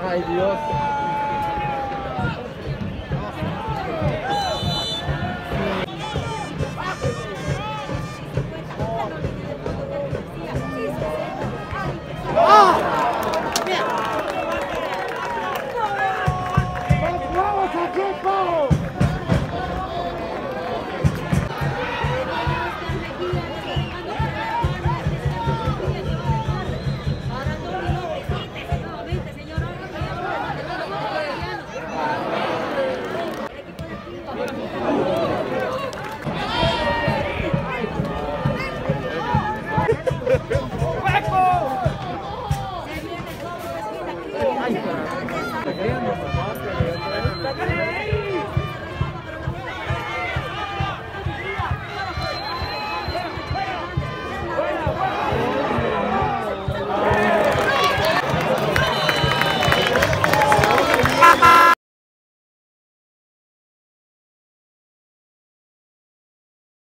Ai, Dios.